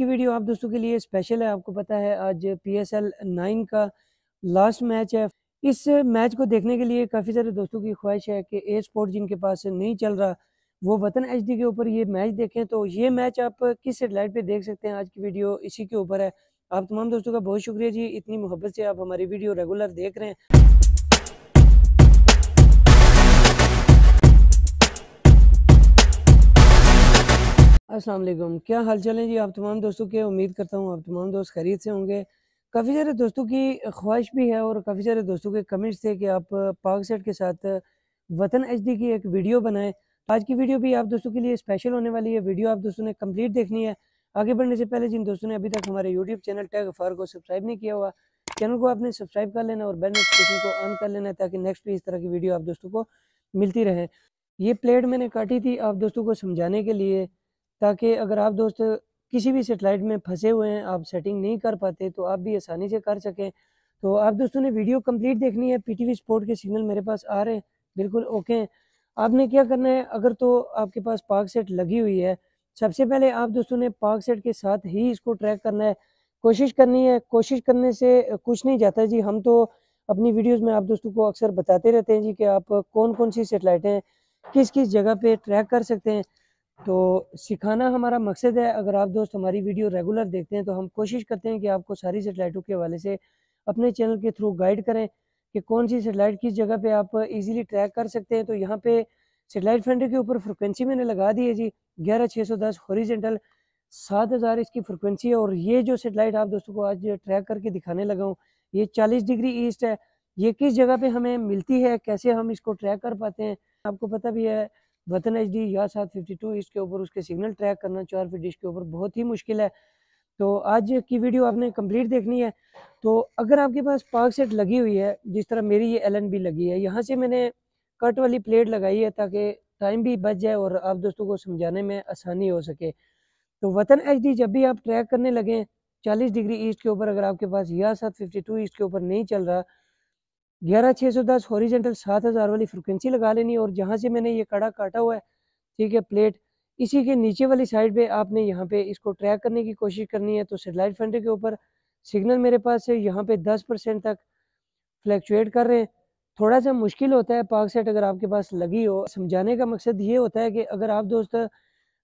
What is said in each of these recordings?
की वीडियो आप दोस्तों के लिए स्पेशल है, आपको पता है आज पी एस एल नाइन का लास्ट मैच है। इस मैच को देखने के लिए काफ़ी सारे दोस्तों की ख्वाहिश है कि ए स्पोर्ट जिनके पास नहीं चल रहा, वो वतन एचडी के ऊपर ये मैच देखें। तो ये मैच आप किस सेटेलाइट पे देख सकते हैं? आज की वीडियो इसी के ऊपर है। आप तमाम दोस्तों का बहुत शुक्रिया जी। इतनी मोहब्बत से आप हमारी वीडियो रेगुलर देख रहे हैं। अस्सलाम क्या हाल चाल है जी? आप तमाम दोस्तों के, उम्मीद करता हूँ आप तमाम दोस्त खरीद से होंगे। काफ़ी सारे दोस्तों की ख्वाहिश भी है और काफ़ी सारे दोस्तों के कमेंट्स थे कि आप पाक सेट के साथ वतन एच की एक वीडियो बनाएँ। आज की वीडियो भी आप दोस्तों के लिए स्पेशल होने वाली है। वीडियो आप दोस्तों ने कंप्लीट देखनी है। आगे बढ़ने से पहले जिन दोस्तों ने अभी तक हमारे यूट्यूब चैनल टैग अफार को सब्सक्राइब नहीं किया हुआ चैनल को आपने सब्सक्राइब कर लेना और बेल नोटिफिकेशन को ऑन कर लेना ताकि नेक्स्ट भी इस तरह की वीडियो आप दोस्तों को मिलती रहे। ये प्लेट मैंने काटी थी आप दोस्तों को समझाने के लिए। ताकि अगर आप दोस्त किसी भी सेटेलाइट में फंसे हुए हैं, आप सेटिंग नहीं कर पाते तो आप भी आसानी से कर सकें। तो आप दोस्तों ने वीडियो कंप्लीट देखनी है। पीटीवी स्पोर्ट के सिग्नल मेरे पास आ रहे हैं। बिल्कुल ओके हैं। आपने क्या करना है? अगर तो आपके पास पाक सेट लगी हुई है। सबसे पहले आप दोस्तों ने पाक सेट के साथ ही इसको ट्रैक करना है। कोशिश करनी है। कोशिश करने से कुछ नहीं जाता जी। हम तो अपनी वीडियोस में आप दोस्तों को अक्सर बताते रहते हैं जी कि आप कौन कौन सी सेटेलाइटें किस किस जगह पे ट्रैक कर सकते हैं। तो सिखाना हमारा मकसद है। अगर आप दोस्त हमारी वीडियो रेगुलर देखते हैं तो हम कोशिश करते हैं कि आपको सारी सेटेलाइटों के हवाले से अपने चैनल के थ्रू गाइड करें कि कौन सी सेटेलाइट किस जगह पे आप इजीली ट्रैक कर सकते हैं। तो यहाँ पे सेटेलाइट फेंडर के ऊपर फ्रिक्वेंसी मैंने लगा दी है जी, ग्यारह छः सौ दस हॉरिजेंटल सात हज़ार इसकी फ्रिक्वेंसी है और ये जो सेटेलाइट आप दोस्तों को आज ट्रैक करके दिखाने लगा हूँ, ये चालीस डिग्री ईस्ट है। ये किस जगह पे हमें मिलती है, कैसे हम इसको ट्रैक कर पाते हैं, आपको पता भी है वतन एच डी या सात फिफ्टी टू इसके ऊपर उसके सिग्नल ट्रैक करना, चार फिट डिश के ऊपर बहुत ही मुश्किल है। तो आज की वीडियो आपने कंप्लीट देखनी है। तो अगर आपके पास पार्क सेट लगी हुई है, जिस तरह मेरी ये एलएनबी लगी है, यहाँ से मैंने कट वाली प्लेट लगाई है ताकि टाइम भी बच जाए और आप दोस्तों को समझाने में आसानी हो सके। तो वतन एचडी जब भी आप ट्रैक करने लगे, चालीस डिग्री ईस्ट के ऊपर अगर आपके पास या सात फिफ्टी टू ईस्ट के ऊपर नहीं चल रहा ग्यारह छः सौ दस हॉरिजेंटल सात हज़ार वाली फ्रिक्वेंसी लगा लेनी और जहाँ से मैंने ये कड़ा काटा हुआ है, ठीक है प्लेट इसी के नीचे वाली साइड पे आपने यहाँ पे इसको ट्रैक करने की कोशिश करनी है तो सेटेलाइट फेंडर के ऊपर सिग्नल मेरे पास है, यहाँ पे दस परसेंट तक फ्लैक्चुएट कर रहे हैं। थोड़ा सा मुश्किल होता है पार्क सेट अगर आपके पास लगी हो। समझाने का मकसद ये होता है कि अगर आप दोस्त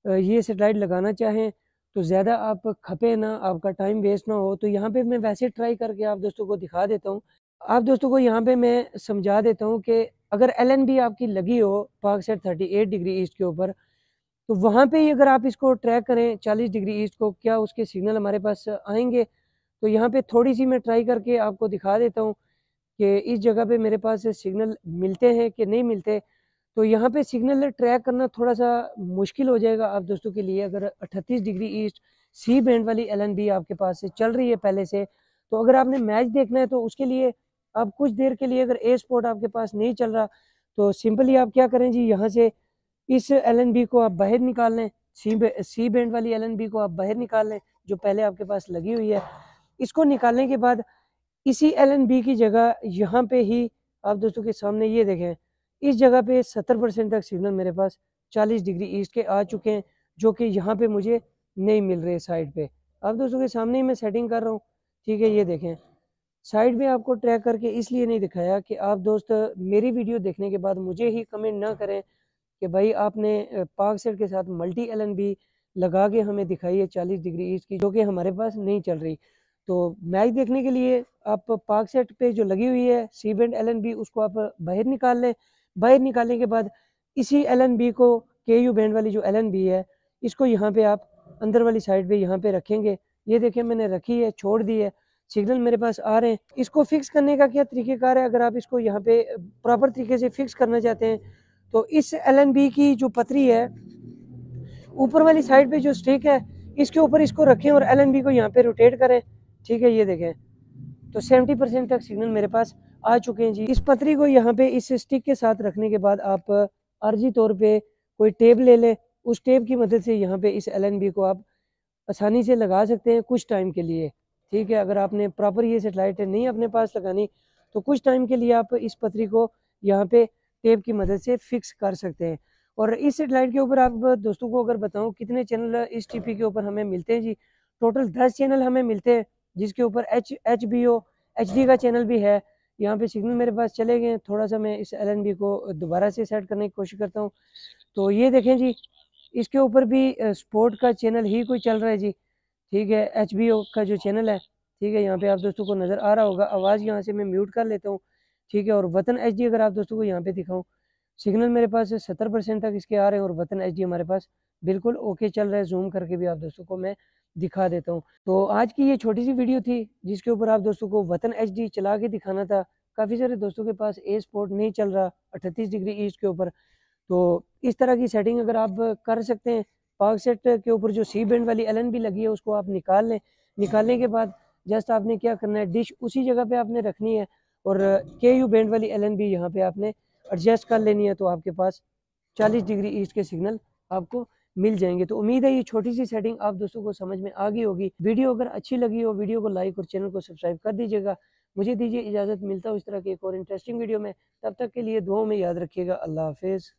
ये सेटेलाइट लगाना चाहें तो ज़्यादा आप खपे ना, आपका टाइम वेस्ट ना हो। तो यहाँ पे मैं वैसे ट्राई करके आप दोस्तों को दिखा देता हूँ। आप दोस्तों को यहाँ पे मैं समझा देता हूँ कि अगर एल एन बी आपकी लगी हो Paksat thirty eight degree east के ऊपर तो वहाँ पे ही अगर आप इसको ट्रैक करें चालीस डिग्री ईस्ट को, क्या उसके सिग्नल हमारे पास आएँगे? तो यहाँ पे थोड़ी सी मैं ट्राई करके आपको दिखा देता हूँ कि इस जगह पे मेरे पास सिग्नल मिलते हैं कि नहीं मिलते। तो यहाँ पे सिग्नल ट्रैक करना थोड़ा सा मुश्किल हो जाएगा आप दोस्तों के लिए अगर अट्ठतीस डिग्री ईस्ट सी बैंड वाली एलएनबी आपके पास से चल रही है पहले से। तो अगर आपने मैच देखना है तो उसके लिए अब कुछ देर के लिए अगर ए स्पोर्ट आपके पास नहीं चल रहा तो सिंपली आप क्या करें जी? यहाँ से इस एलएनबी को आप बाहर निकाल लें सी सी बैंड वाली एलएनबी को आप बाहर निकाल लें, जो पहले आपके पास लगी हुई है। इसको निकालने के बाद इसी एलएनबी की जगह यहाँ पे ही आप दोस्तों के सामने ये देखें, इस जगह पे 70 परसेंट तक सिग्नल मेरे पास 40 डिग्री ईस्ट के आ चुके हैं, जो कि यहाँ पे मुझे नहीं मिल रहे साइड पे। आप दोस्तों के सामने ही मैं सेटिंग कर रहा हूँ, ठीक है, ये देखें। साइड में आपको ट्रैक करके इसलिए नहीं दिखाया कि आप दोस्त, मेरी वीडियो देखने के बाद मुझे ही कमेंट ना करें कि भाई आपने पाक सेट के साथ मल्टी एल भी लगा के हमें दिखाई है चालीस डिग्री ईस्ट की, जो कि हमारे पास नहीं चल रही। तो मैच देखने के लिए आप पाक सेट पे जो लगी हुई है, सी बैंड एल बी, उसको आप बाहर निकाल लें। बाहर निकालने के बाद इसी एल बी को के यू बैंड वाली जो एल बी है, इसको यहाँ पे आप अंदर वाली साइड पे यहाँ पे रखेंगे। ये देखें मैंने रखी है, छोड़ दी है। सिग्नल मेरे पास आ रहे हैं। इसको फिक्स करने का क्या तरीकेकार है? अगर आप इसको यहाँ पे प्रॉपर तरीके से फिक्स करना चाहते हैं तो इस एलएनबी की जो पतरी है, ऊपर वाली साइड पे जो स्टिक है, इसके ऊपर इसको रखें और एलएनबी को यहाँ पे रोटेट करें। ठीक है, ये देखें। तो 70 परसेंट तक सिग्नल मेरे पास आ चुके हैं जी। इस पतरी को यहाँ पे इस स्टिक के साथ रखने के बाद आप अर्जी तौर पे कोई टेप ले लें। उस टेप की मदद से यहाँ पे इस एलएनबी को आप आसानी से लगा सकते हैं कुछ टाइम के लिए। ठीक है, अगर आपने प्रॉपर ये सेटेलाइट नहीं अपने पास लगानी तो कुछ टाइम के लिए आप इस पतरी को यहाँ पे टेप की मदद से फिक्स कर सकते हैं। और इस सेटेलाइट के ऊपर आप दोस्तों को अगर बताऊँ, कितने चैनल इस टीपी के ऊपर हमें मिलते हैं जी? टोटल दस चैनल हमें मिलते हैं, जिसके ऊपर H H B O H D का चैनल भी है। यहाँ पे सिग्नल मेरे पास चले गए थोड़ा सा मैं इस एल एन बी को दोबारा से सेट करने की कोशिश करता हूँ। तो ये देखें जी, इसके ऊपर भी स्पोर्ट का चैनल ही कोई चल रहा है जी। ठीक है एच बी ओ का जो चैनल है, ठीक है, यहाँ पे आप दोस्तों को नज़र आ रहा होगा, आवाज़ यहाँ से मैं म्यूट कर लेता हूँ, ठीक है, और वतन एच डी अगर आप दोस्तों को यहाँ पे दिखाऊँ सिग्नल मेरे पास सत्तर परसेंट तक इसके आ रहे हैं और वतन एच डी हमारे पास बिल्कुल ओके चल रहा है जूम करके भी आप दोस्तों को मैं दिखा देता हूँ। तो आज की ये छोटी सी वीडियो थी, जिसके ऊपर आप दोस्तों को वतन एच डी चला के दिखाना था, काफ़ी सारे दोस्तों के पास ए स्पोर्ट नहीं चल रहा अट्ठतीस डिग्री ईस्ट के ऊपर। तो इस तरह की सेटिंग अगर आप कर सकते हैं पार्क सेट के ऊपर जो सी बैंड वाली एल भी लगी है, उसको आप निकाल लें। निकालने के बाद जस्ट आपने क्या करना है, डिश उसी जगह पे आपने रखनी है और के यू बैंड वाली एल भी यहाँ पे आपने एडजस्ट कर लेनी है तो आपके पास 40 डिग्री ईस्ट के सिग्नल आपको मिल जाएँगे। तो उम्मीद है ये छोटी सी सेटिंग आप दोस्तों को समझ में आ गई होगी। वीडियो अगर अच्छी लगी हो, वीडियो को लाइक और चैनल को सब्सक्राइब कर दीजिएगा। मुझे दीजिए इजाज़त, मिलता हूँ इस तरह की एक और इंटरेस्टिंग वीडियो में। तब तक के लिए दुआओं में याद रखिएगा। अल्लाह हाफिज़।